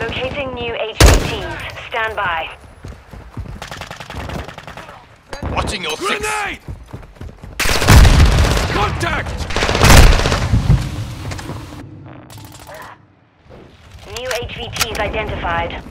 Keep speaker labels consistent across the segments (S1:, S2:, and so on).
S1: Locating new HVTs. Stand by.
S2: Watching your
S3: Grenade! Contact!
S1: New HVTs identified.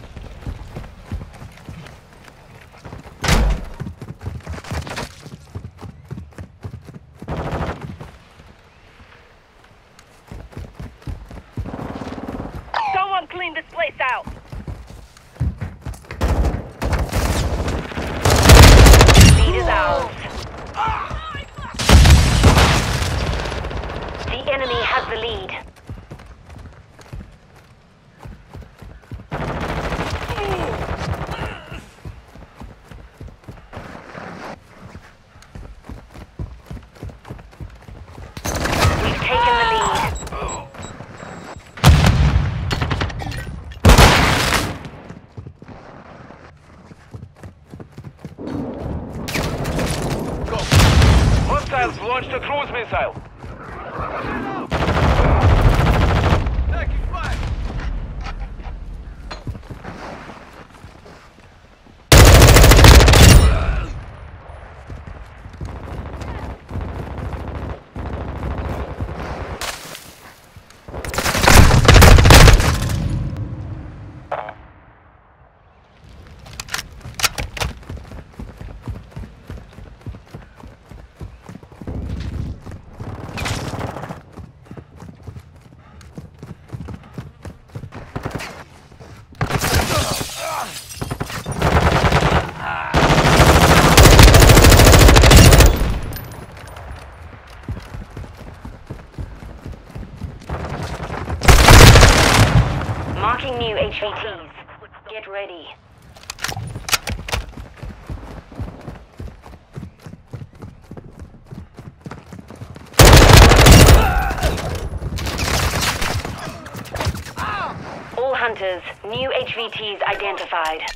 S1: HVTs. Get ready. All hunters, new HVTs identified.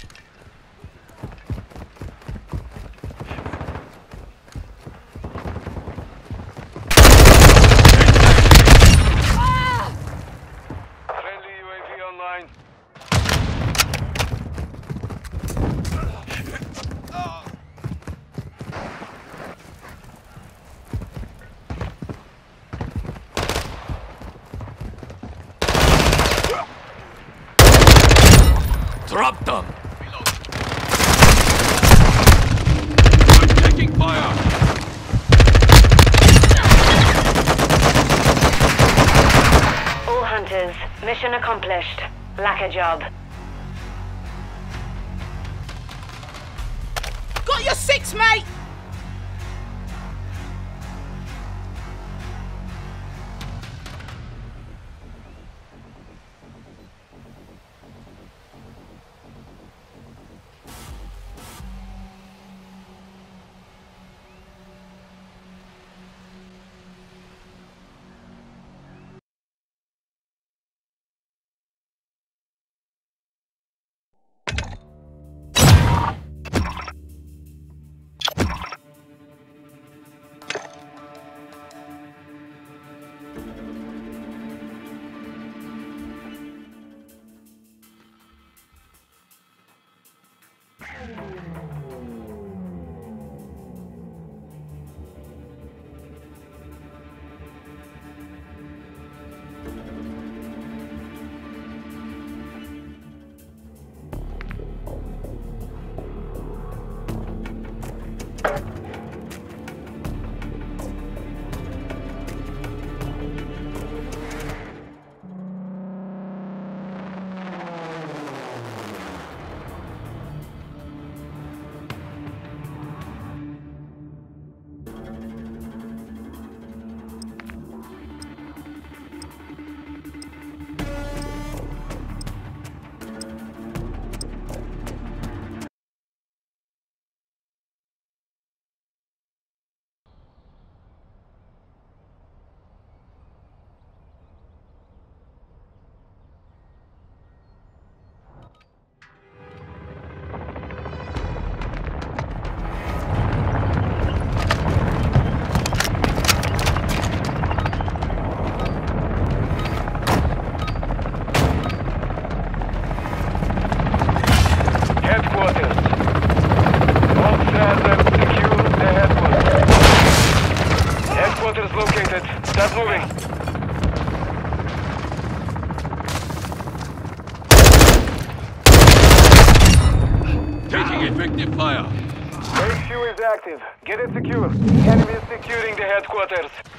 S3: manter-se.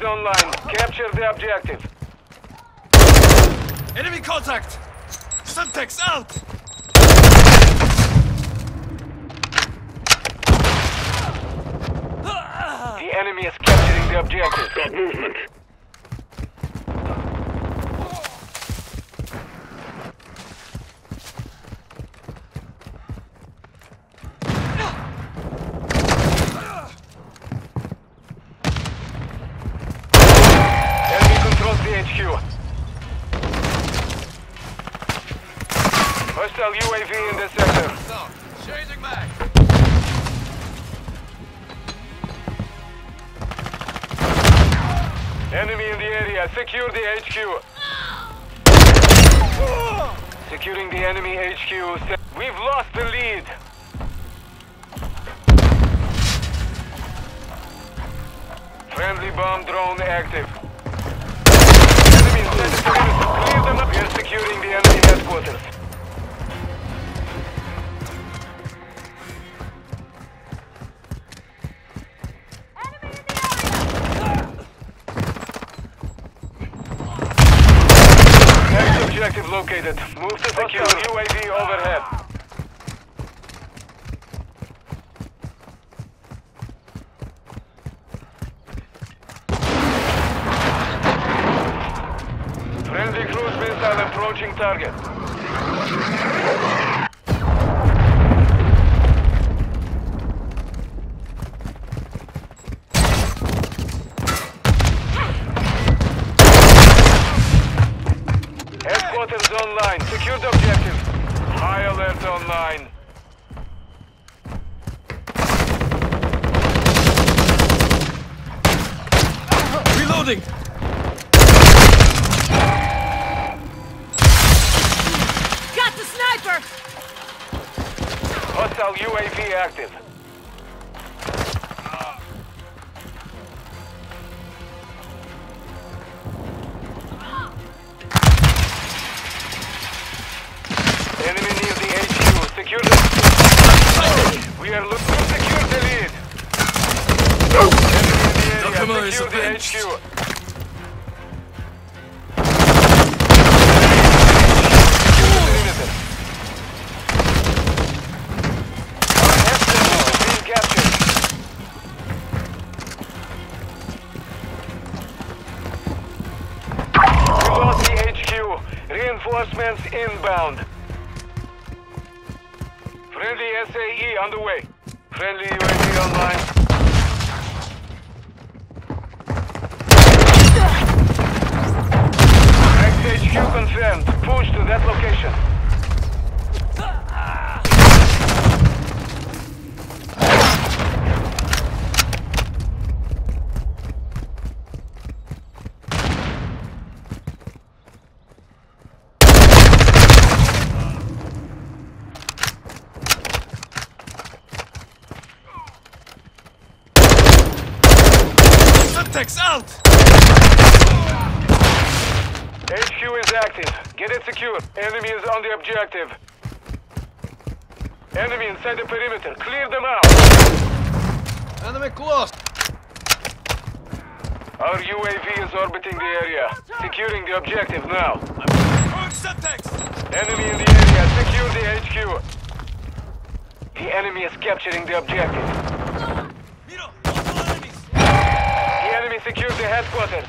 S3: is online. Capture the objective.
S2: Enemy contact! Semtex out!
S3: The enemy is capturing the objective. Got movement. HQ, Friendly SAE on the way. Friendly UAV online. confirmed. Push to that location.
S2: Out!
S3: HQ is active. Get it secure. Enemy is on the objective. Enemy inside the perimeter. Clear them out.
S2: Enemy close!
S3: Our UAV is orbiting the area. Securing the objective now. Enemy in the area. Secure the HQ. The enemy is capturing the objective.
S2: Miro, multiple enemies!
S3: The enemy secured the headquarters.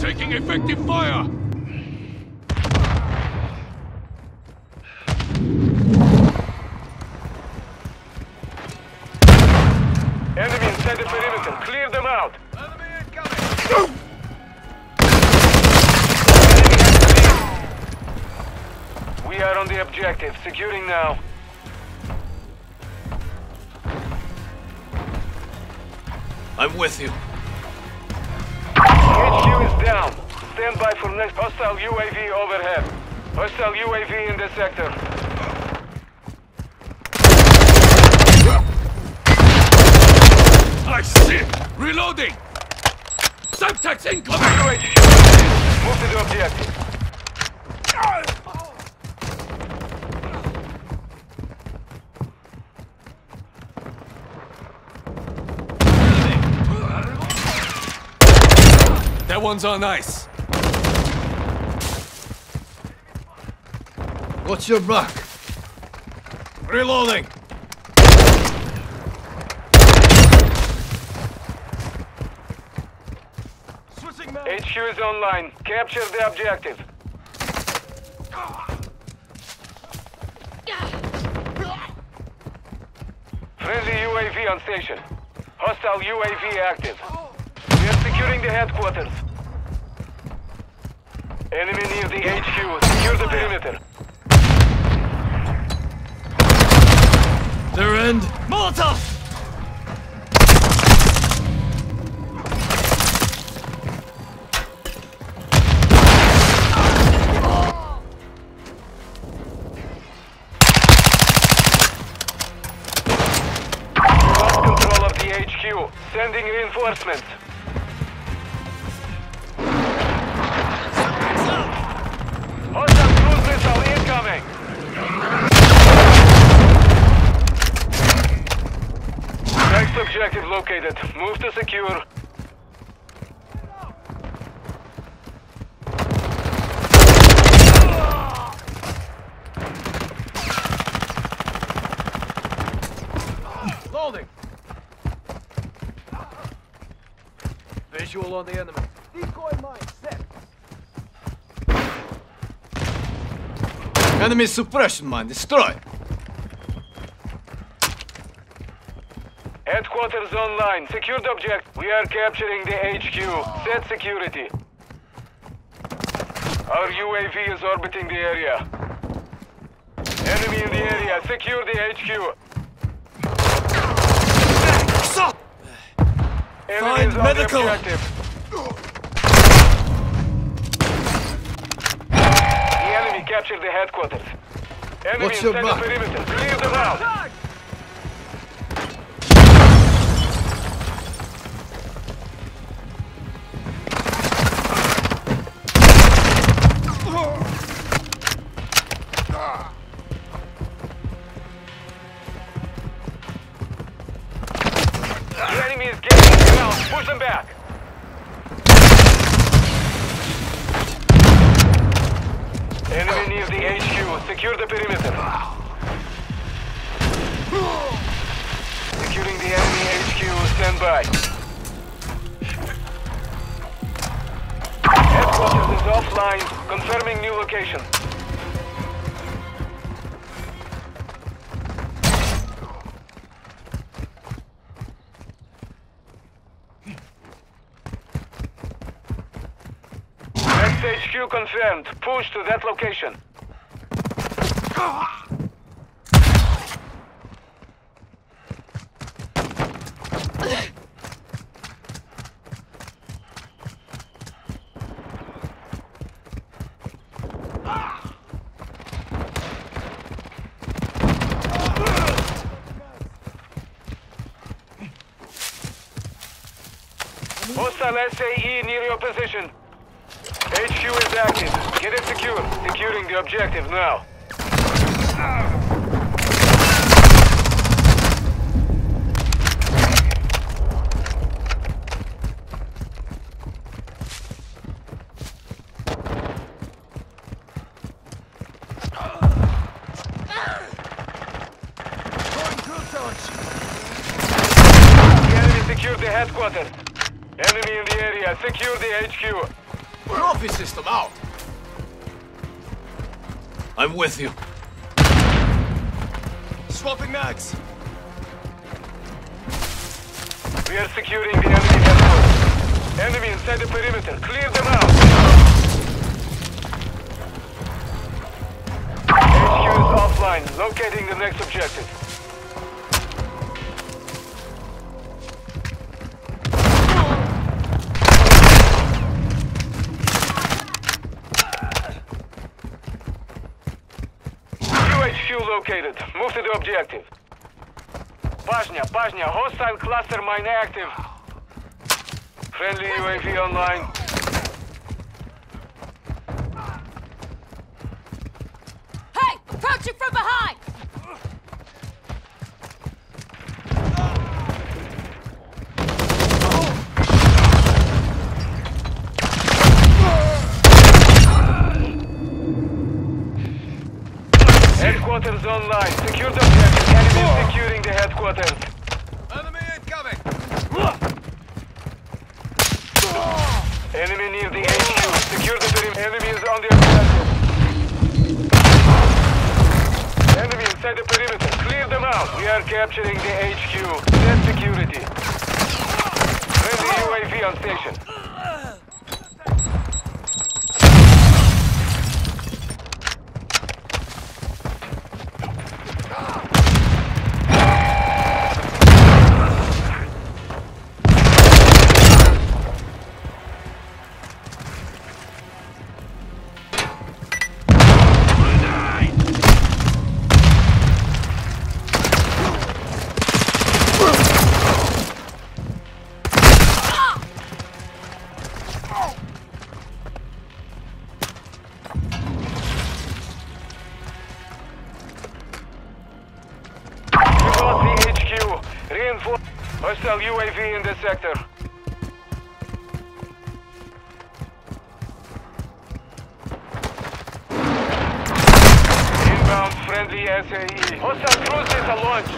S2: Taking effective fire!
S3: Objective. Securing now.
S2: I'm with you.
S3: HQ is down. Stand by for next hostile UAV overhead. Hostile UAV in the sector.
S2: I see! Reloading! Semtex incoming!
S3: UHQ. Move to the objective.
S2: That one's on ice. What's your back? Reloading! Switching mag!
S3: HQ is online. Capture the objective. Friendly UAV on station. Hostile UAV active. We are securing the headquarters. Enemy near the HQ. Secure the perimeter.
S2: Their end! Molotov!
S3: Lost control of the HQ. Sending reinforcements. Objective. Move to secure.
S2: Loading! Visual on the enemy. Decoy mine set. Enemy suppression mine destroyed.
S3: Headquarters online. Secured object. We are capturing the HQ. Set security. Our UAV is orbiting the area. Enemy in the area. Secure the HQ. Enemy
S2: Find medical.
S3: the objective. The enemy captured the headquarters. Enemy
S2: What's your
S3: the perimeter. Clear them out. confirmed. Push to that location. Hostile SAE near your position. HQ is active. Get it secure. Securing the objective now. Secure the headquarters. Enemy in the area. Secure the HQ.
S2: Trophy system out. I'm with you. Swapping mags.
S3: We are securing the enemy vessel. Enemy inside the perimeter. Clear them out. HQ is offline. Locating the next objective. located. Move to the objective. Pajnia, Pajnia, hostile cluster mine active. Friendly UAV online. sector. Inbound friendly SAE. Hostile
S2: cruisers are launched.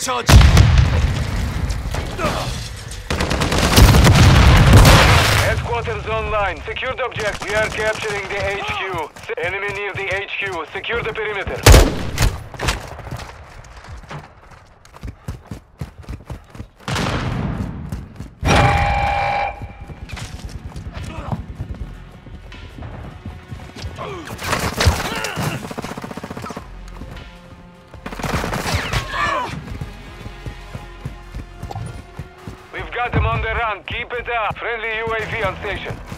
S2: Charge!
S3: Headquarters online. Secure the object. We are capturing the HQ. Enemy near the HQ. Secure the perimeter. Friendly UAV on station.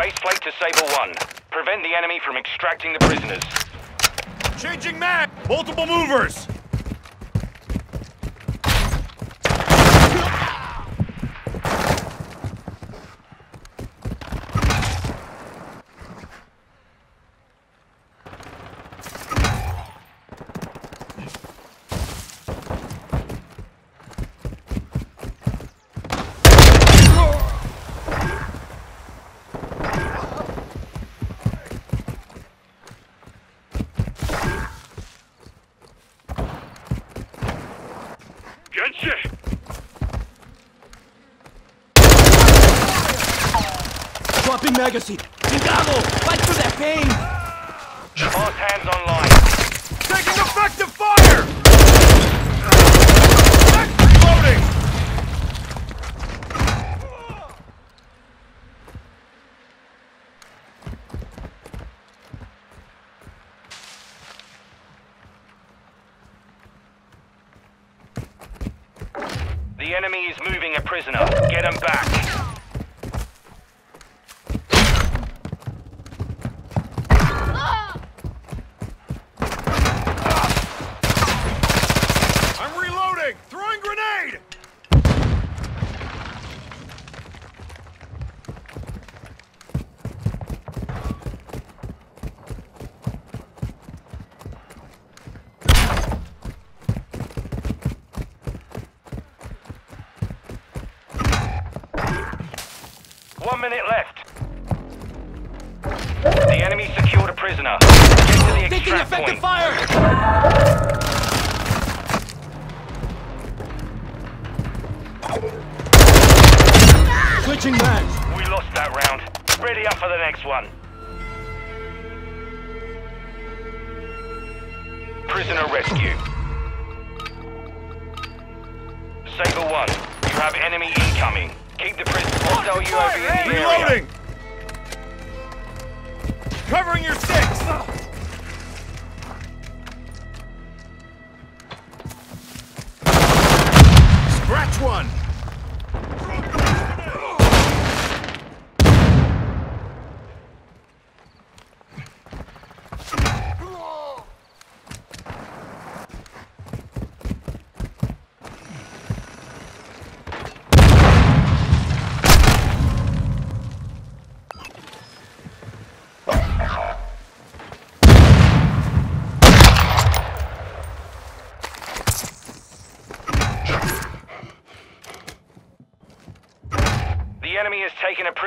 S4: Base plate to Sable 1. Prevent the enemy from extracting the prisoners.
S2: Changing mag! Multiple movers! Swapping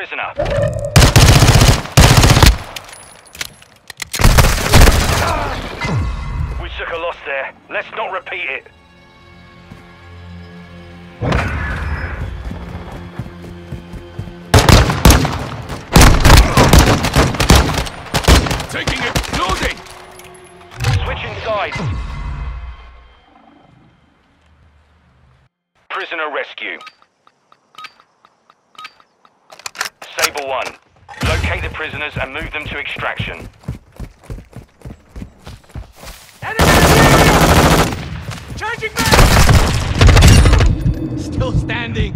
S4: prisoner. We took a loss there. Let's not repeat it.
S2: Taking it! Loading!
S4: Switching sides. Prisoner rescue. Sable 1. Locate the prisoners and move them to extraction.
S2: Charging back! Still standing.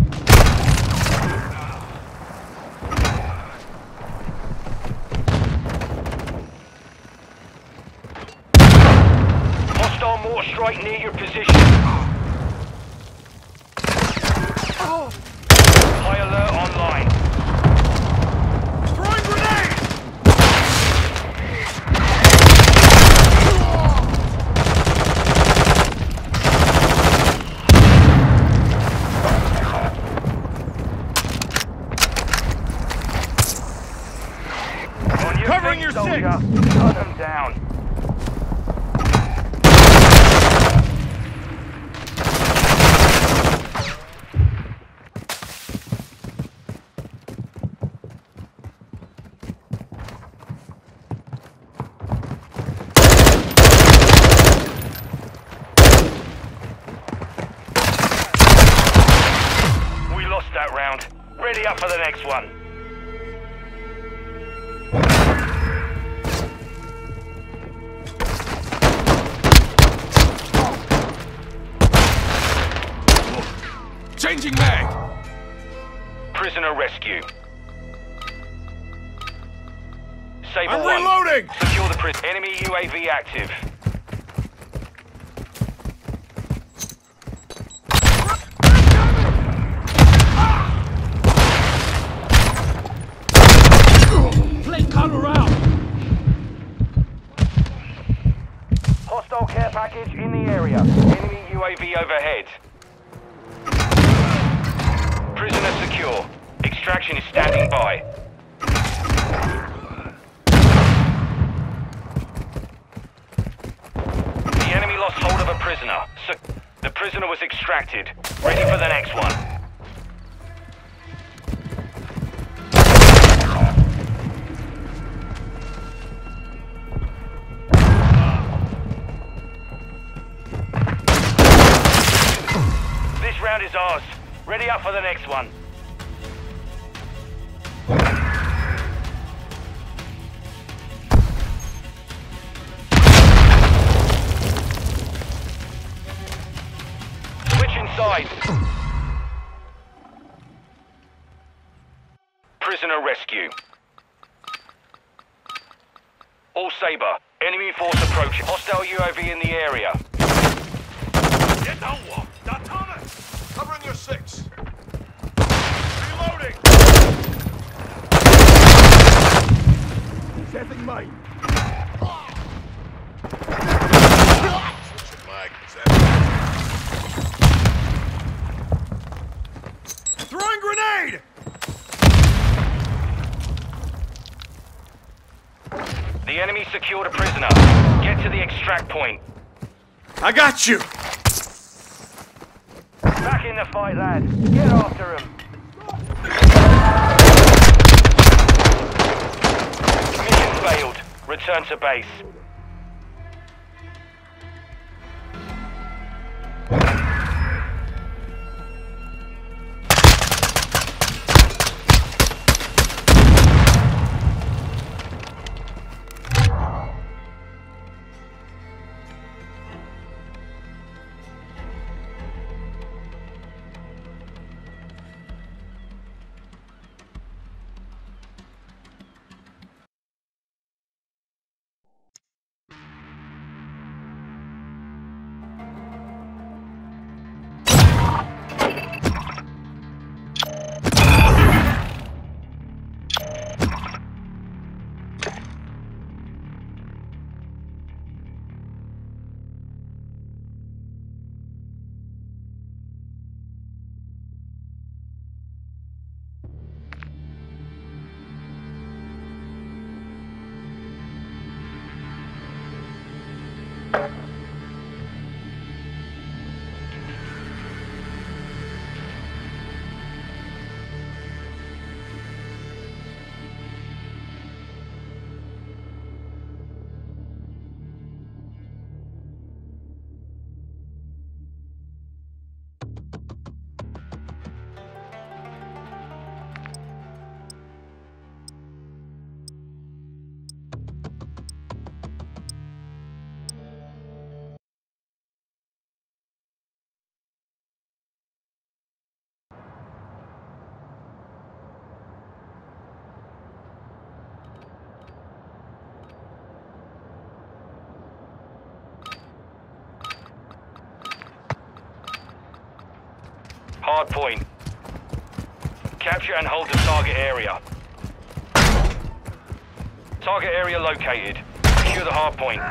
S4: Hostile mortar strike near your position. Active. This round is ours. Ready up for the next one. Switch inside. Prisoner rescue. All Saber. Enemy force approaching. Hostile UAV in the area.
S2: six. Reloading. Setting mine. Throwing grenade!
S4: The enemy secured a prisoner. Get to the extract point.
S2: I got you!
S4: Back in the fight, lad. Get after him. Mission failed. Return to base. Hard point. Capture and hold the target area. Target area located. Secure the hard point.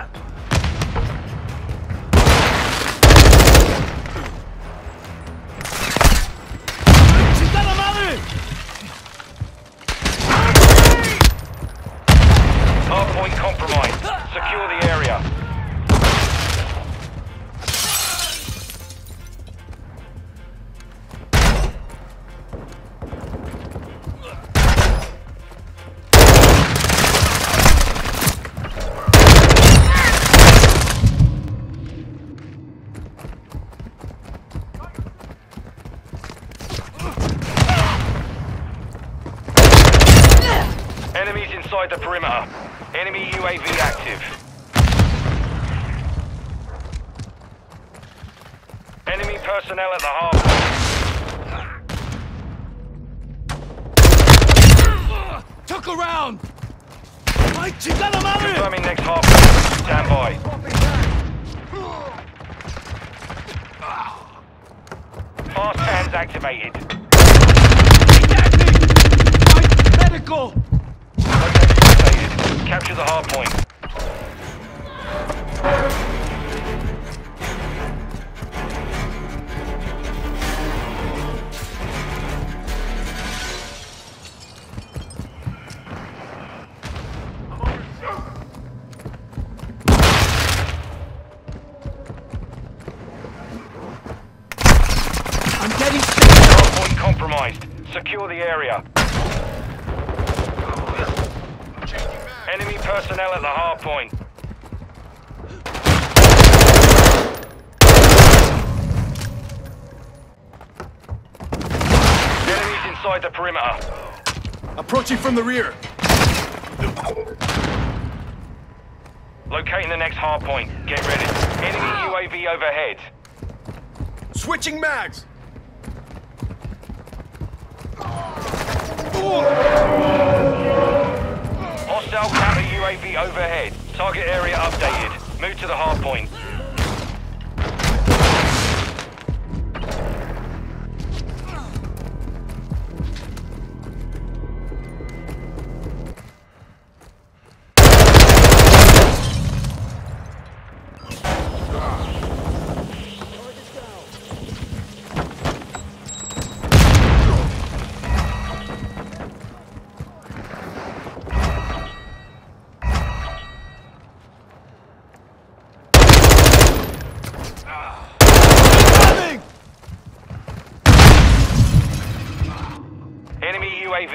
S4: the
S2: rear.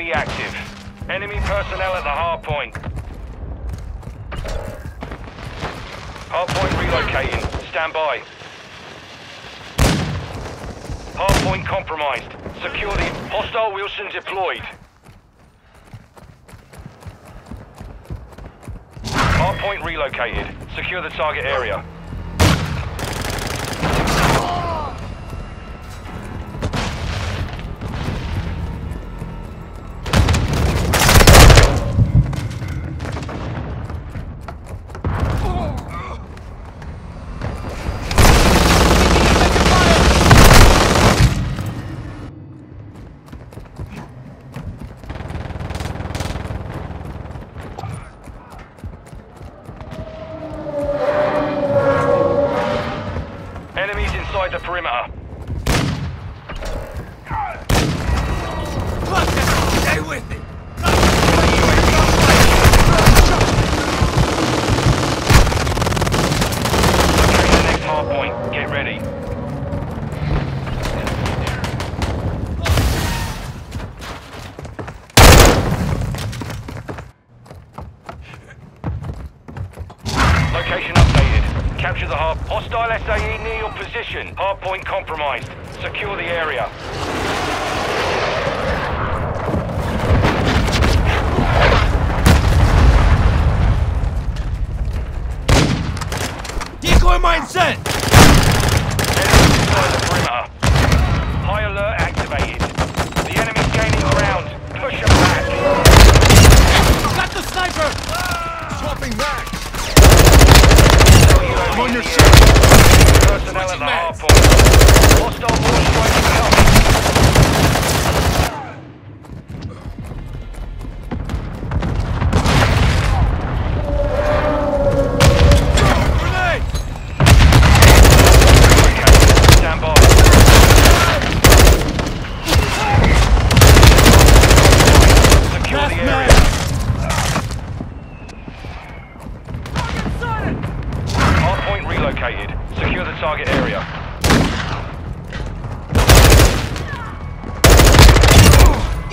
S4: UAV active. Enemy personnel at the hard point. Hard point relocating. Stand by. Hard point compromised. Secure the hostile Wilson deployed. Hard point relocated. Secure the target area.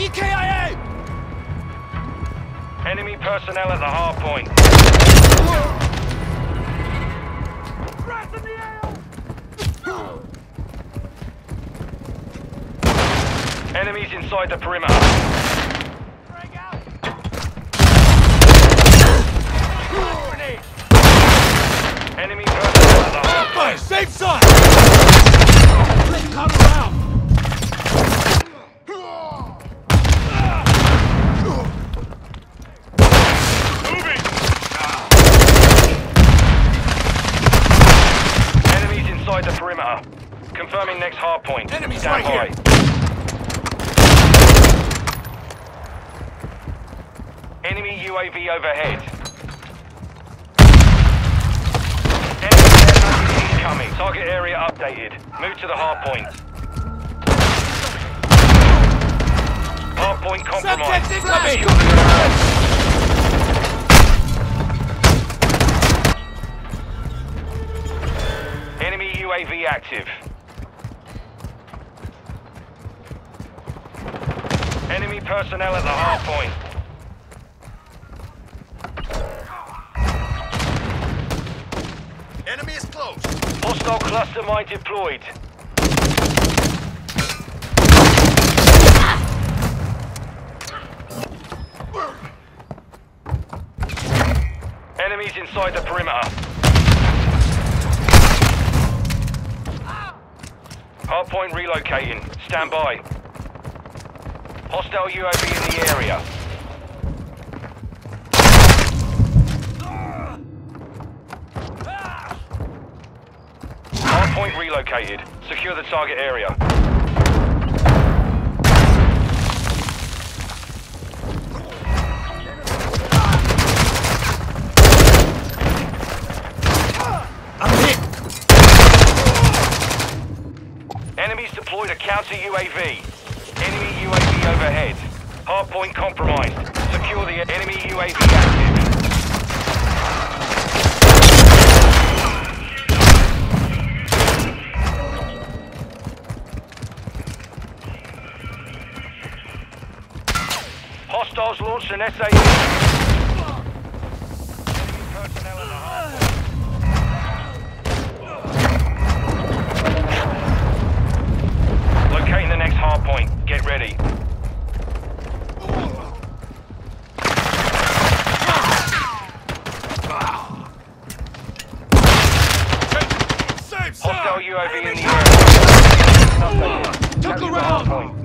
S5: EKIA!
S4: Enemy personnel at the hard point. Enemies inside the perimeter. Enemy personnel at the hard
S5: Fire!
S4: point.
S5: Safe side! Let's come around!
S2: Moving.
S4: Enemies inside the perimeter. Confirming next hard point.
S5: Enemies
S4: Stand
S5: right
S4: by.
S5: here.
S4: Enemy UAV overhead. Enemy incoming. Target area updated. Move to the hard point. Hard point compromised.
S5: Subject incoming!
S4: Enemy UAV active. Enemy personnel at the hard point. Mine deployed. Enemies inside the perimeter. Hardpoint relocating. Stand by. Hostile UAV in the area. Relocated. Secure the target area. Enemies deployed a counter UAV. Enemy UAV overhead. Hardpoint compromised. Secure the enemy UAV active. Launched an SAE. Enemy personnel in the hardpoint. Locating the next hardpoint. Get ready. Hostile! UAV in the Capture the
S5: around!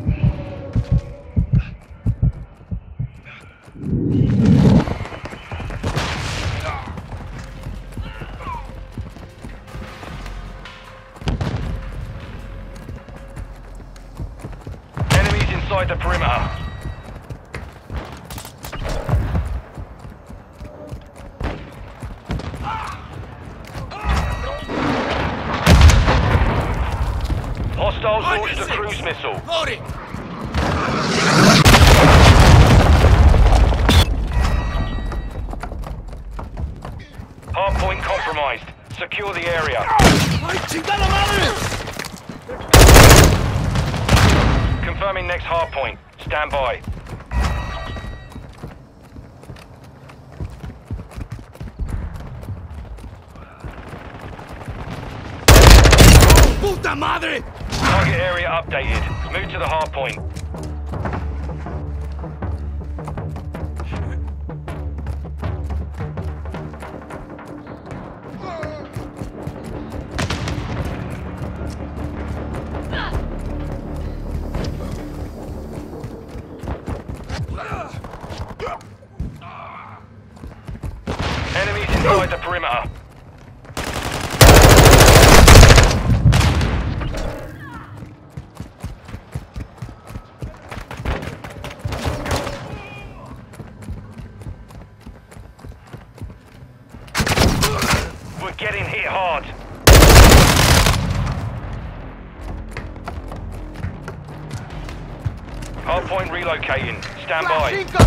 S4: Relocating. Stand by.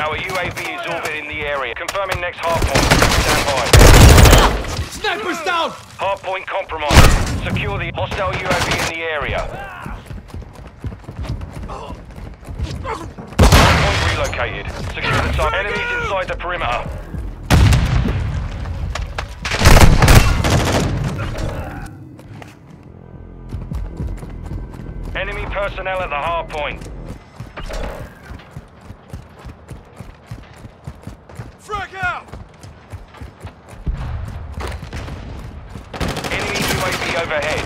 S4: Our UAV is orbiting the area. Confirming next hardpoint. Stand by.
S5: Sniper's down!
S4: Hardpoint compromised. Secure the hostile UAV in the area. Hardpoint relocated. Secure the site. Enemies inside the perimeter. Enemy personnel at the hardpoint.
S2: Frag out!
S4: Enemy Overhead.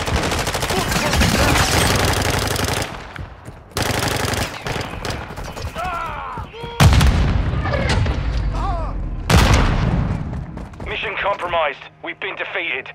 S4: Mission compromised. We've been defeated.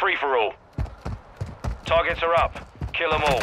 S4: Free for all. Targets are up. Kill them all.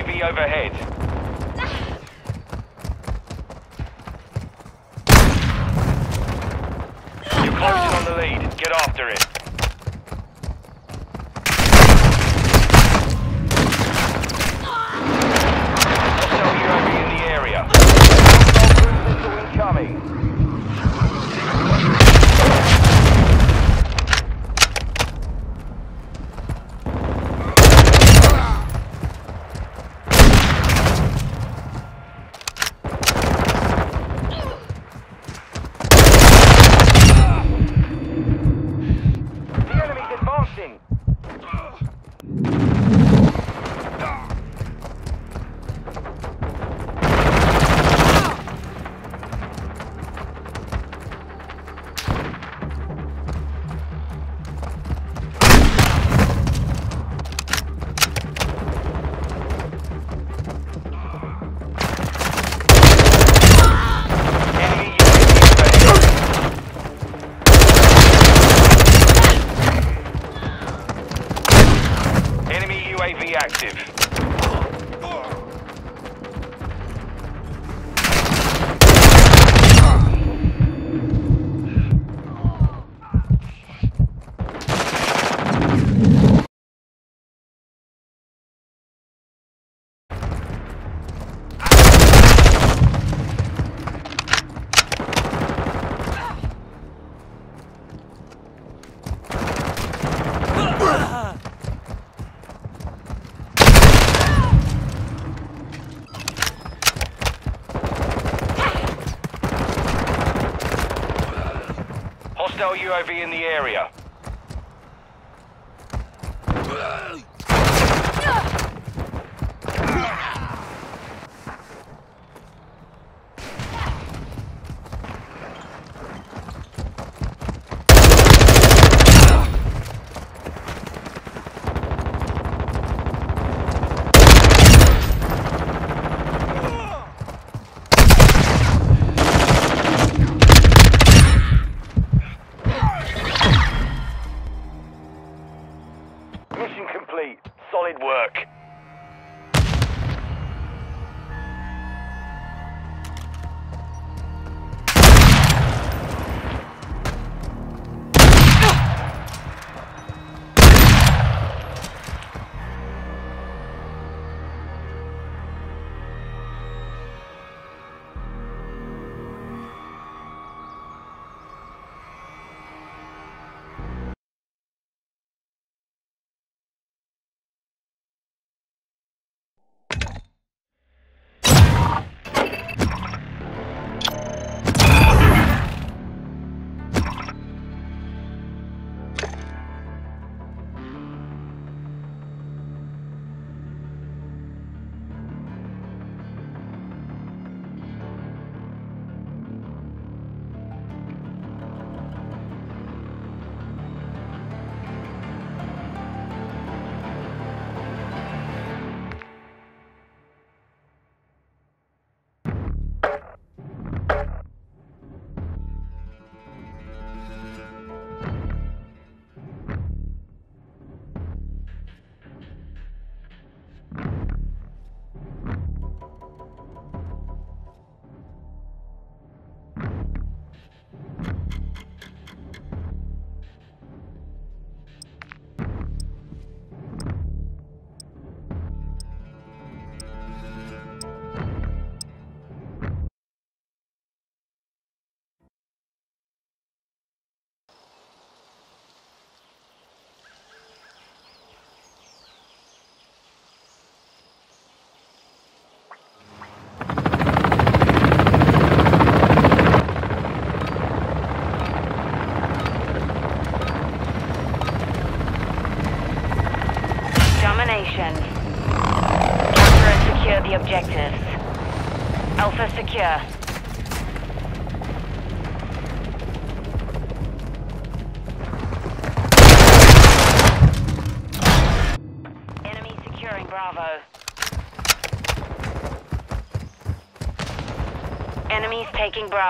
S4: UAV overhead. UAV UOV in the area.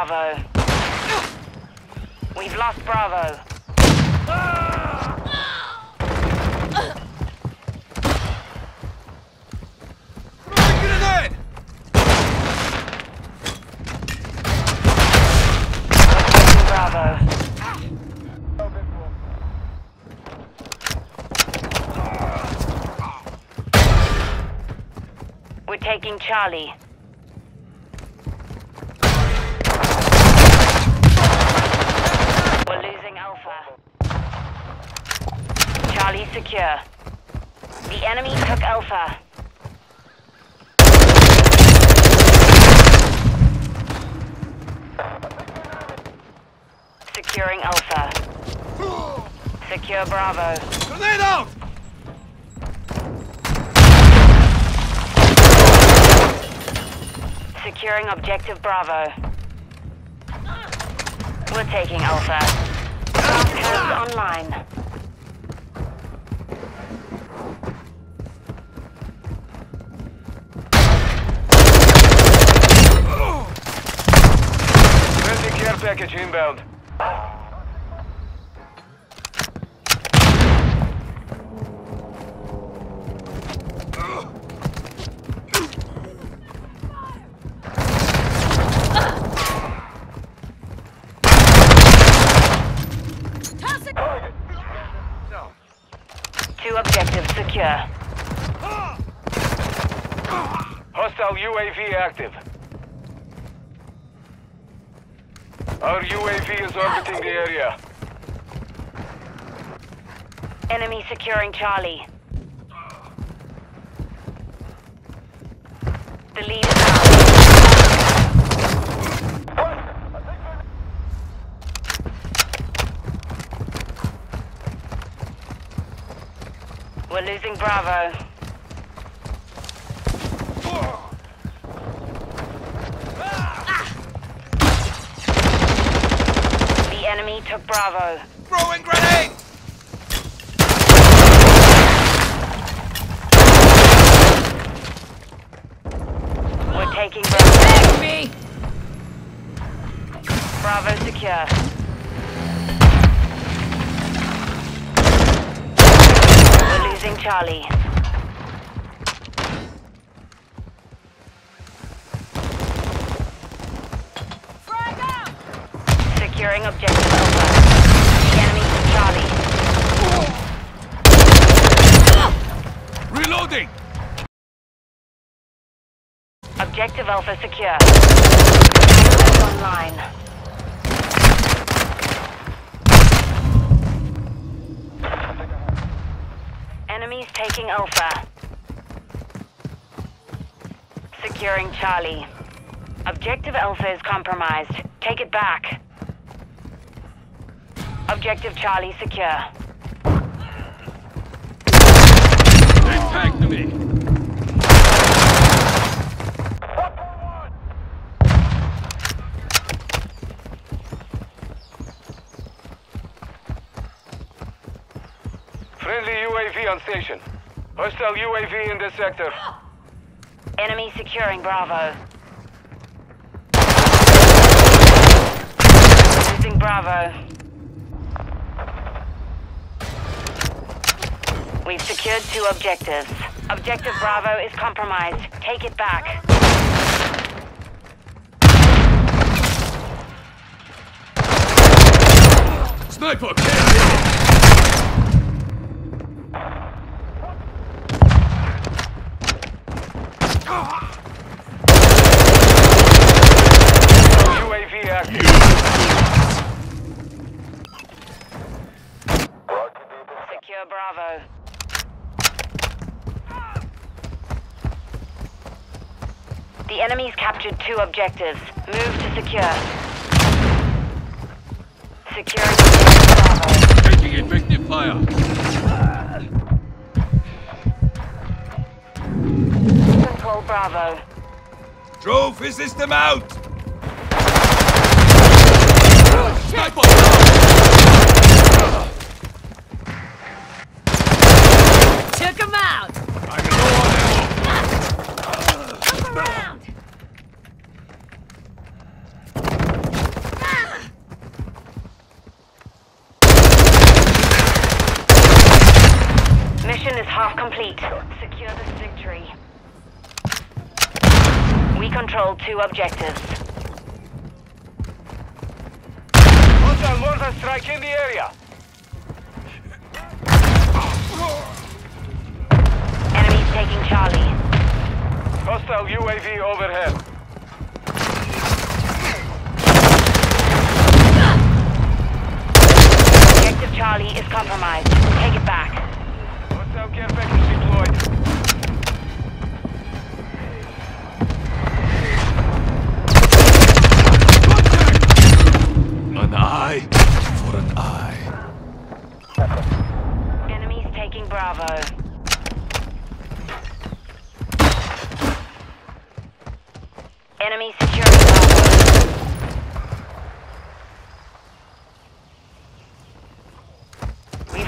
S1: Bravo. We've lost Bravo. We're taking Charlie. We're losing Alpha. Charlie secure. The enemy took Alpha. Securing Alpha. Secure Bravo.
S5: Grenade out!
S1: Securing objective Bravo. We're taking Alpha. Codes online.
S3: Friendly care package inbound.
S1: Enemy securing Charlie. The lead is out. We're losing Bravo. The enemy took Bravo.
S5: Throwing grenade!
S1: We're taking Bravo. me! Bravo secure. We're losing Charlie. Securing objective Alpha. The enemy Charlie.
S5: Reloading!
S1: Objective Alpha secure. Online. Taking Alpha. Securing Charlie. Objective Alpha is compromised. Take it back. Objective Charlie secure.
S5: They tagged me!
S3: Friendly UAV on station. Hostile UAV in this sector.
S1: Enemy securing Bravo. Losing Bravo. We've secured two objectives. Objective Bravo is compromised. Take it back.
S5: Sniper, can't hit!
S3: UAV active.
S1: Secure Bravo. The enemy's captured two objectives. Move to secure. Securing objective Bravo.
S5: Taking effective fire!
S1: Control Control Bravo.
S5: Trophy system out! Sniper down!
S6: Took him out!
S5: I'm low on ammo!
S6: Look around!
S1: Mission is half complete. Secure this victory. We control two objectives.
S3: Hostile mortar strike in the area.
S1: Enemies taking Charlie.
S3: Hostile UAV overhead.
S1: Objective Charlie is compromised. Take it back.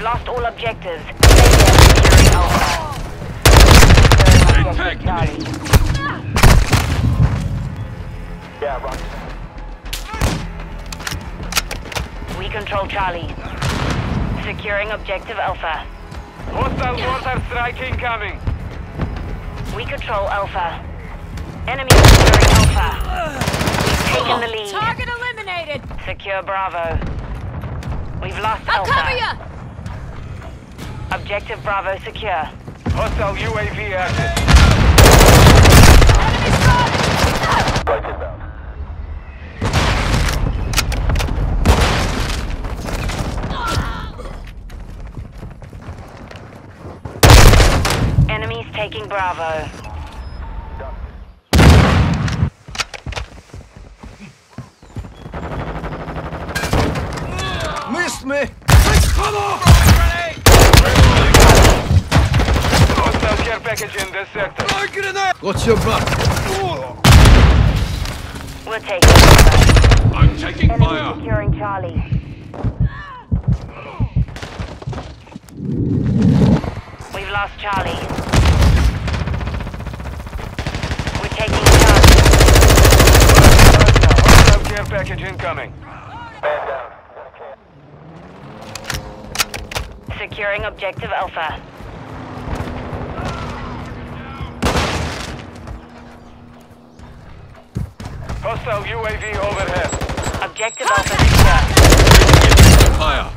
S1: We've lost all objectives. Stay there, securing Alpha. Securing objective Charlie. We control Charlie. Securing objective Alpha.
S3: Hostile mortar strike incoming.
S1: We control Alpha. Enemy securing Alpha. We've taken the lead.
S6: Target eliminated!
S1: Secure Bravo. We've lost
S6: I'll
S1: Alpha.
S6: cover you!
S1: Objective Bravo secure.
S3: Hostile UAV active.
S1: Enemies taking Bravo.
S5: Missed me!
S3: Hostile care package in this sector.
S5: What's your back?
S1: We're taking Alpha.
S5: I'm taking
S1: Enemy
S5: fire!
S1: securing Charlie. We've lost Charlie. We're taking Charlie.
S3: Hostile care package incoming.
S1: Securing objective Alpha.
S3: Hostile UAV overhead.
S1: Objective Alpha secure.
S5: Taking fire!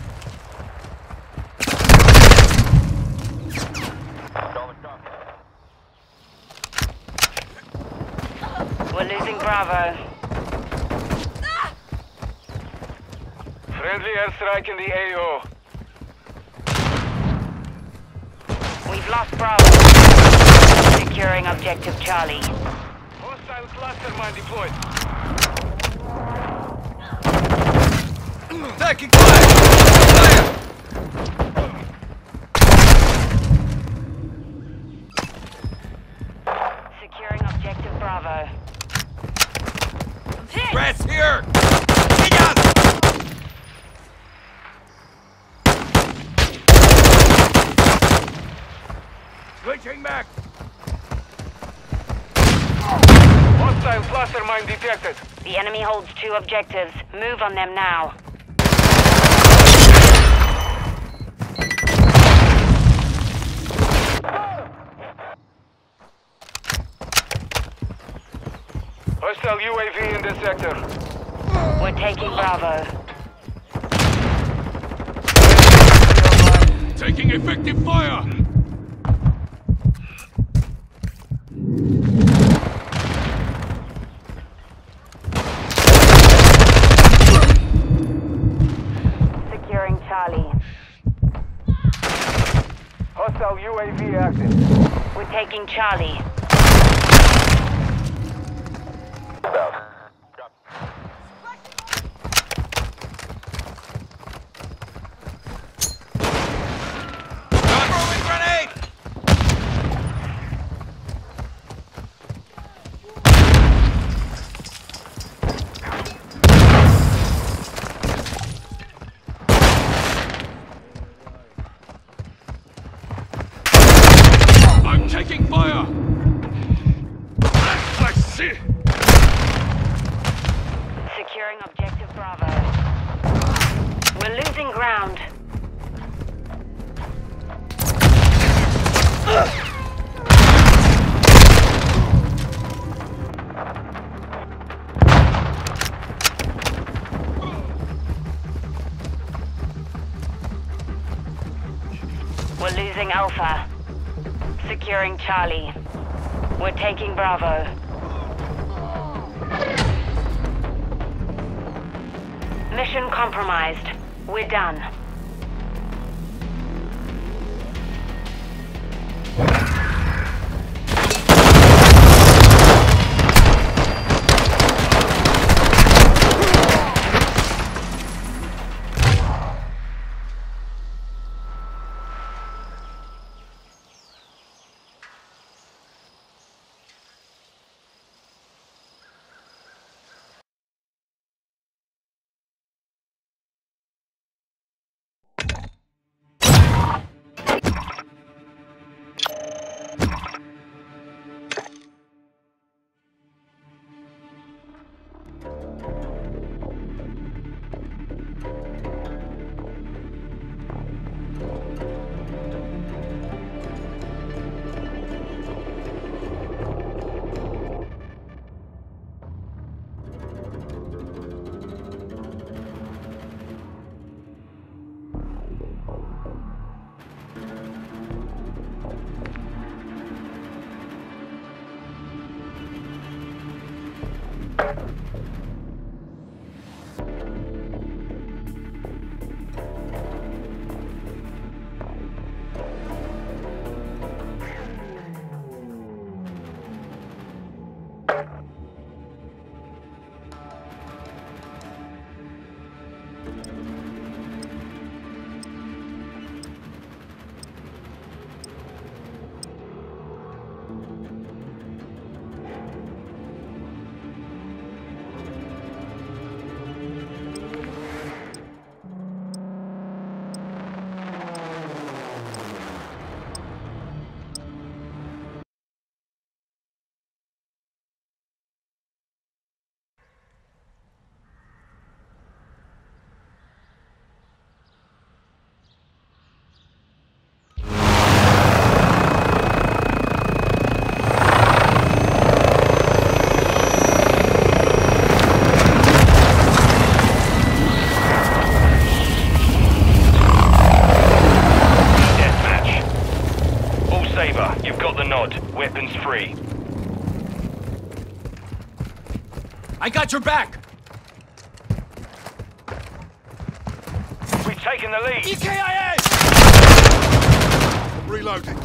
S1: We're losing Bravo.
S3: Friendly airstrike in the AO.
S1: We've lost Bravo. Securing objective Charlie.
S3: Hostile cluster mine deployed.
S5: Taking fire! Fire!
S1: Securing objective Bravo.
S5: Rats here! Switching back!
S3: Hostile cluster mine detected.
S1: The enemy holds two objectives. Move on them now.
S3: This sector.
S1: We're taking Bravo.
S5: Taking effective fire!
S1: Securing Charlie.
S3: Hostile UAV active.
S1: We're taking Charlie. Alpha. Securing Charlie. We're taking Bravo. Mission compromised. We're done.
S2: I got your back!
S5: We've taken the lead.
S2: EKIA!
S4: Reloading.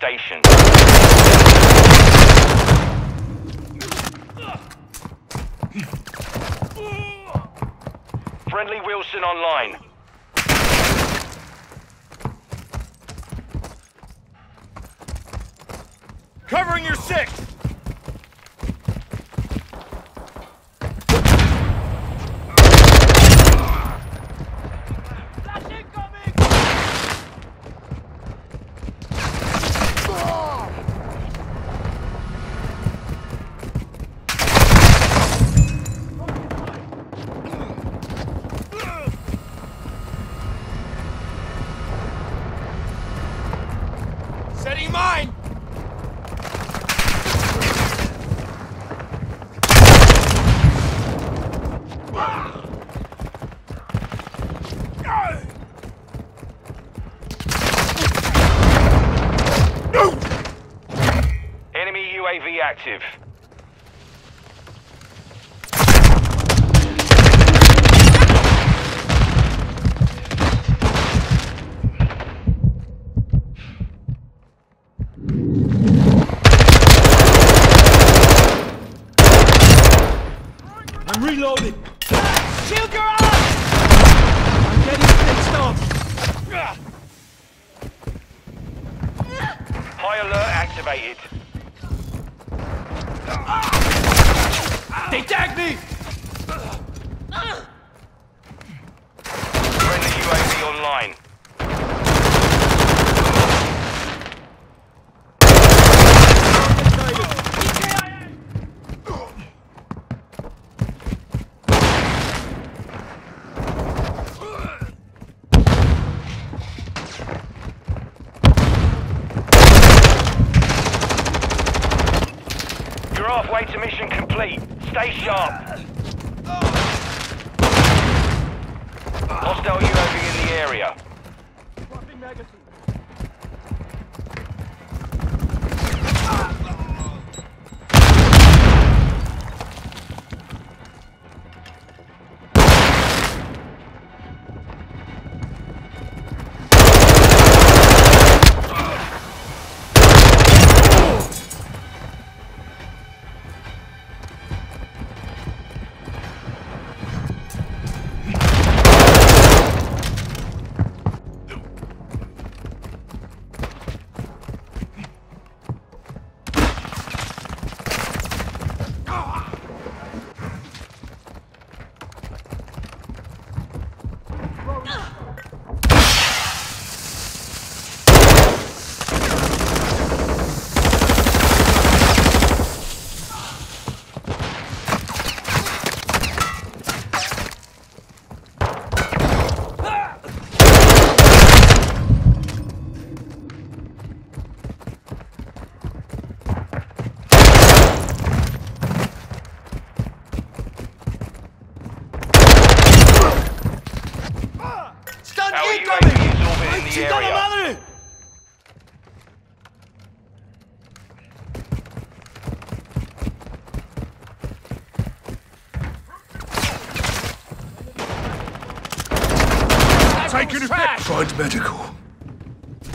S4: station. Friendly Wheelson online. UAV active.
S5: I'm reloading!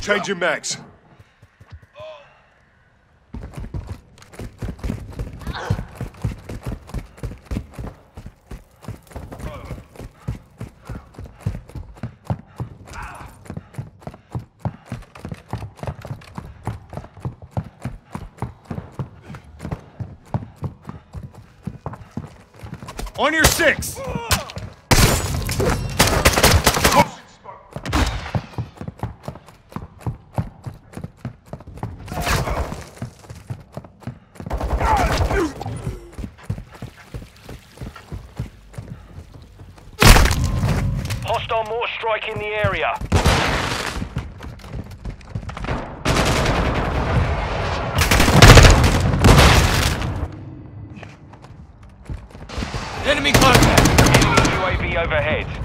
S5: Change your
S2: max. On your six!
S4: in the area.
S5: Enemy contact!
S4: UAV overhead.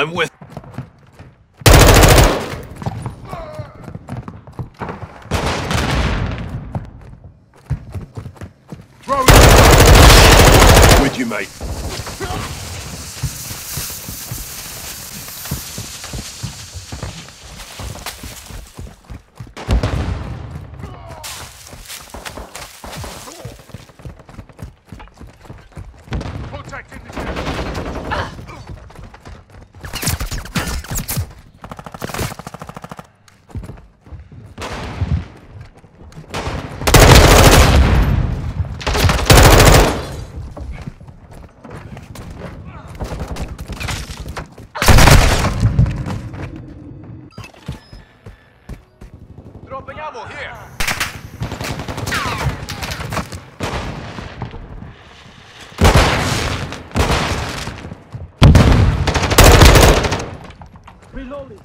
S5: I'm with.
S2: Throw it! With you, mate. Contact in the Dropping ammo here.
S7: Reloading.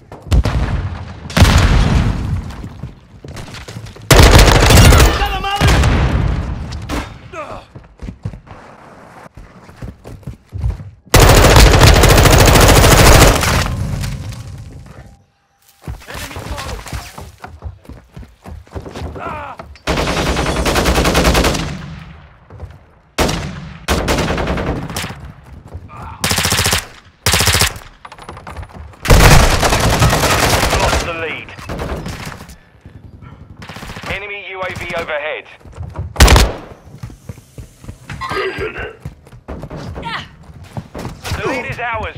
S7: ¡Dale, madre!
S4: Lost the lead. Enemy UAV overhead. The ours.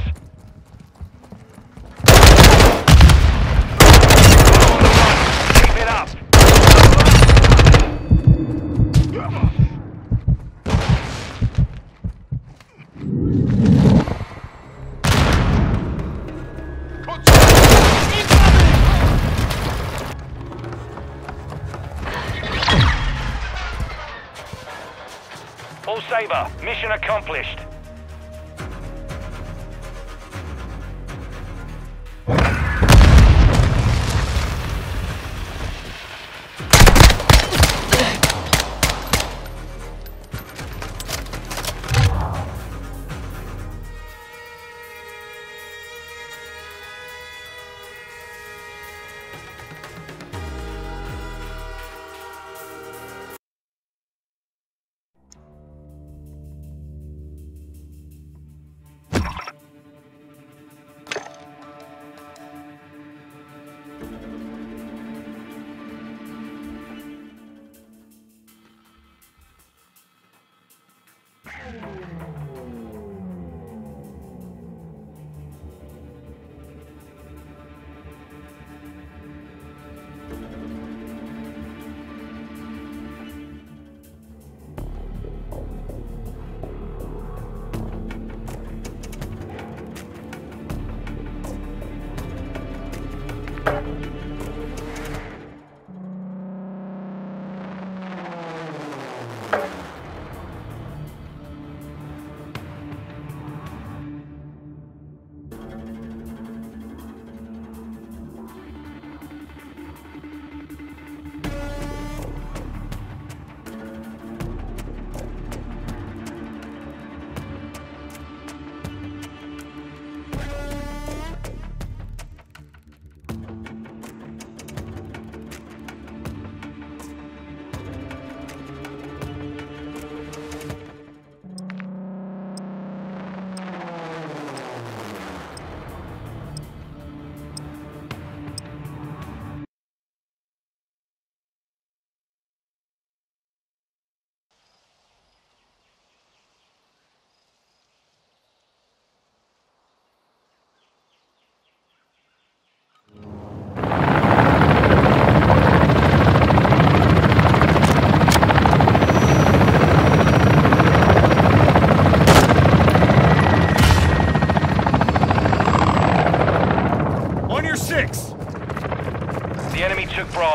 S4: Keep it up. All Saber, mission accomplished.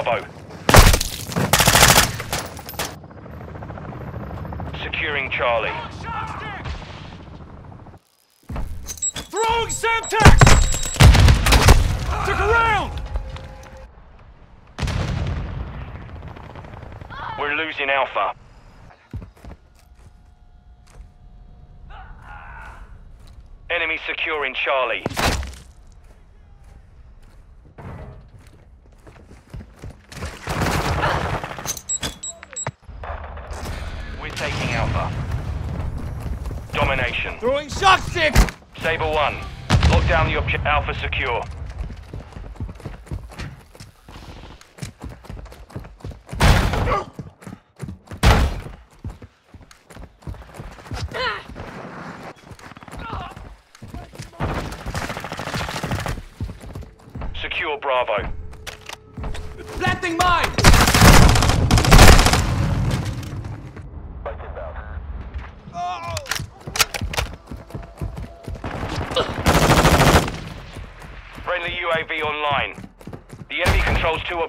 S4: Bravo. Securing Charlie.
S2: Throwing Semtex! Took a round!
S4: We're losing Alpha. Enemy securing Charlie. taking Alpha. Domination.
S7: Throwing shock sticks!
S4: Sabre 1, lock down the object Alpha secure.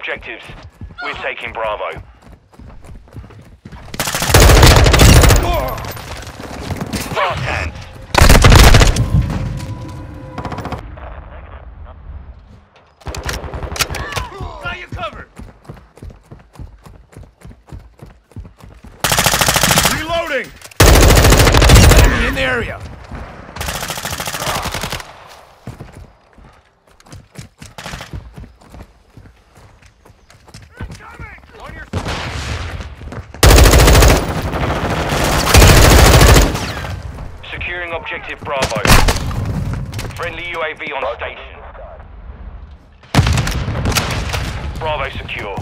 S4: Objectives. We're taking Bravo. Fast hands.
S2: Got you covered. Reloading.
S7: Enemy in the area!
S2: On your
S4: Securing objective Bravo. Friendly UAV on station. Bravo secure.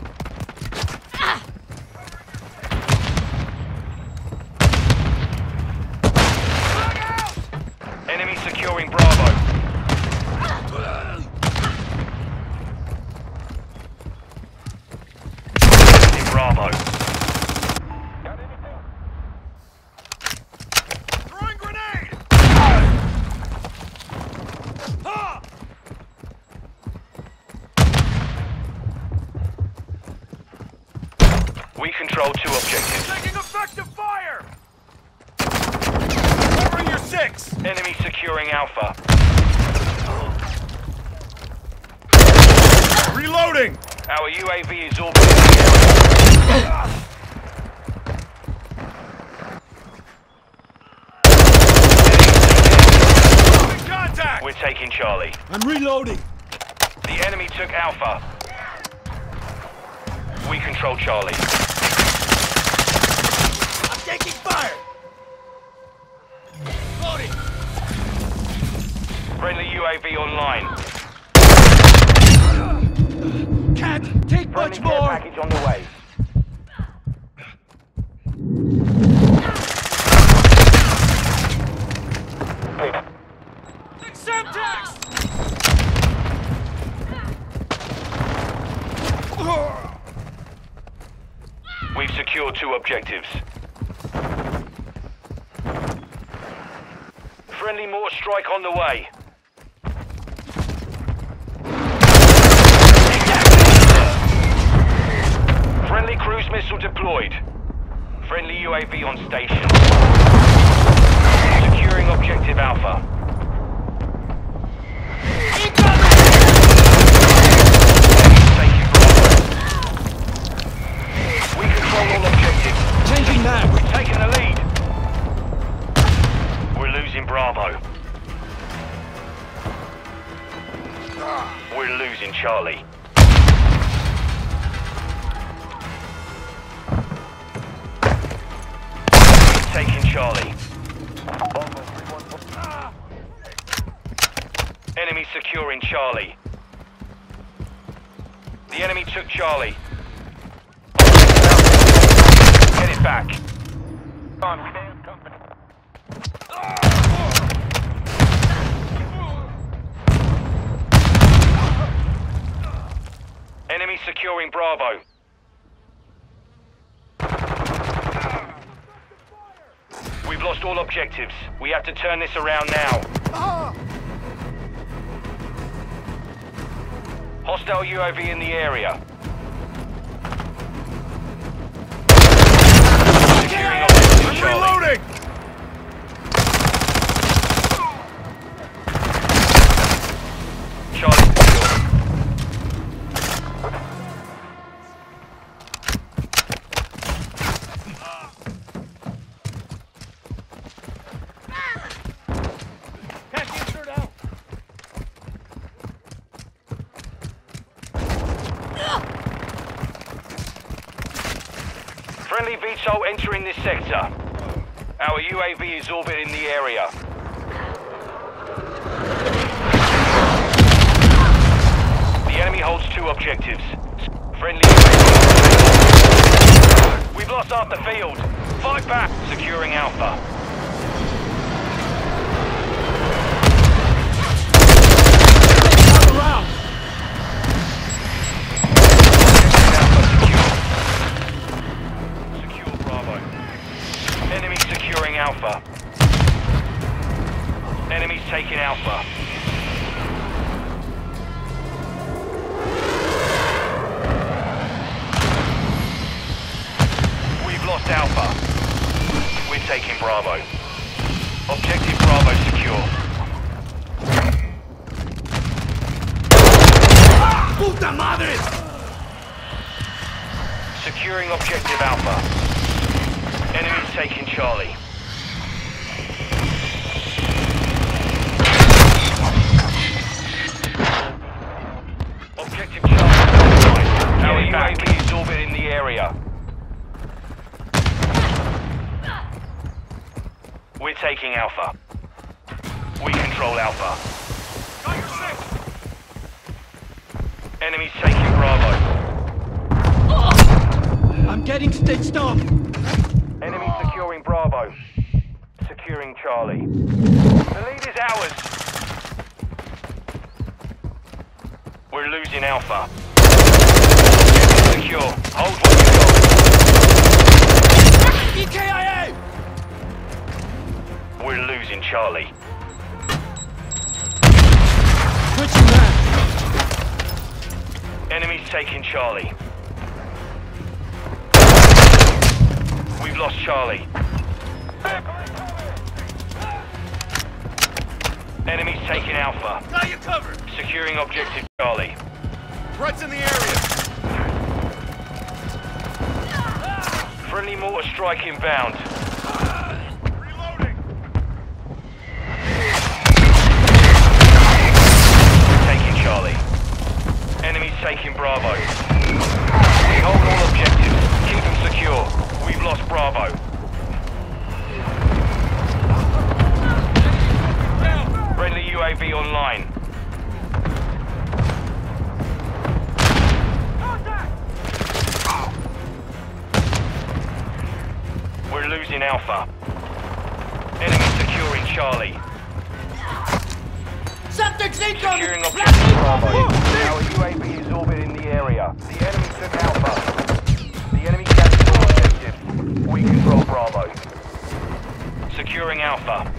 S4: Enemy securing Bravo. In Bravo.
S2: throwing grenade. Ha!
S4: We control two objectives.
S2: Taking effective fire. Covering your six.
S4: Enemy securing Alpha.
S2: Reloading.
S4: Our UAV is orbiting the area.
S2: Moving contact.
S4: We're taking Charlie.
S7: I'm reloading!
S4: The enemy took Alpha. We control Charlie.
S7: I'm taking fire! Loading!
S4: Friendly UAV online.
S7: Can't take much more!
S4: package on the way.
S2: Semtex.
S4: We've secured two objectives. Friendly mortar strike on the way. Friendly cruise missile deployed. Friendly UAV on station. Securing objective Alpha. We control all
S7: mag!
S4: We've taken the lead. We're losing Bravo. We're losing Charlie. We're taking Charlie. Enemy securing Charlie. The enemy took Charlie. Get it back. Enemy securing Bravo. We've lost all objectives. We have to turn this around now. Hostile UAV in the area. Charlie.
S2: Reloading.
S4: Charlie. Friendly VTOL entering this sector. Our UAV is orbiting the area. The enemy holds two objectives. Friendly We've lost half the field. Fight back, securing Alpha. Alpha. Enemies taking Alpha. taking Charlie. We've lost Charlie. Enemies taking Alpha.
S2: Now you covered.
S4: Securing objective Charlie.
S2: Threats in the area.
S4: Friendly mortar strike inbound. Securing Alpha.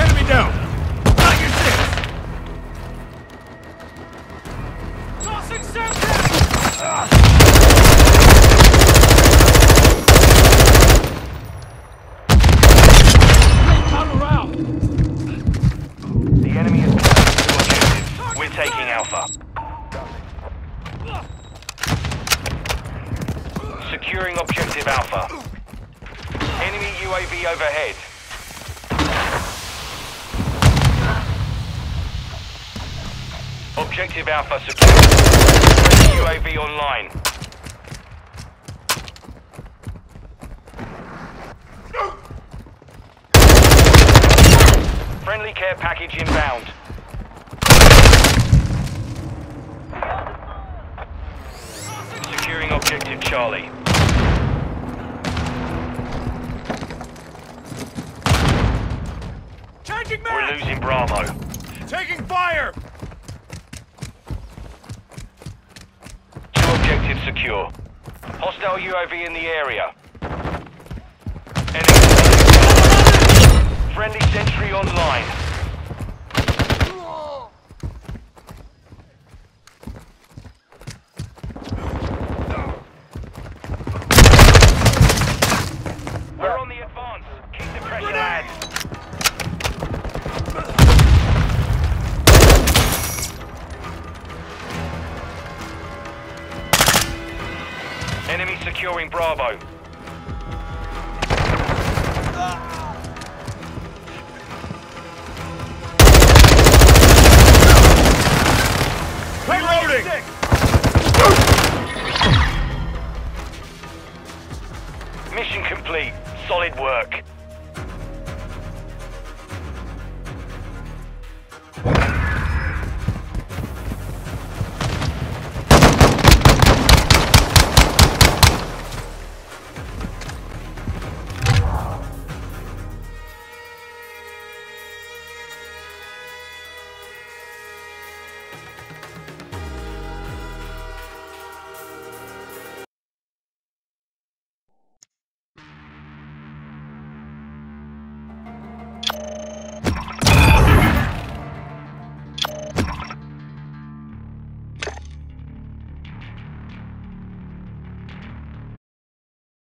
S4: Enemy
S2: down!
S4: face